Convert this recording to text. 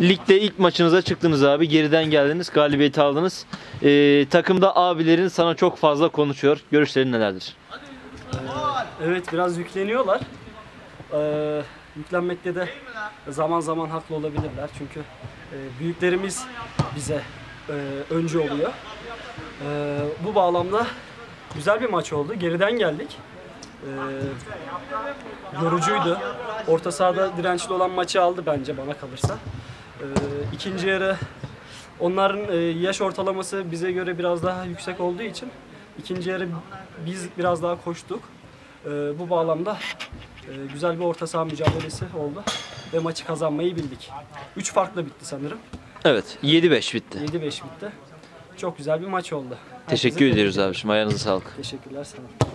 ligde ilk maçınıza çıktınız abi. Geriden geldiniz. Galibiyeti aldınız. Ee, takımda abilerin sana çok fazla konuşuyor. Görüşlerin nelerdir? Evet biraz yükleniyorlar. Ee, yüklenmekte de zaman zaman haklı olabilirler. Çünkü e, büyüklerimiz bize e, öncü oluyor. Ee, bu bağlamda güzel bir maç oldu. Geriden geldik. Ee, yorucuydu. Orta sahada dirençli olan maçı aldı bence bana kalırsa. Ee, ikinci yarı onların e, yaş ortalaması bize göre biraz daha yüksek olduğu için ikinci yarı biz biraz daha koştuk. Ee, bu bağlamda e, güzel bir orta saha mücadelesi oldu ve maçı kazanmayı bildik. 3 farklı bitti sanırım. Evet. 7-5 bitti. 7-5 bitti. Çok güzel bir maç oldu. Teşekkür Herkese ediyoruz abiciğim. Ayağınıza sağlık. Teşekkürler sana.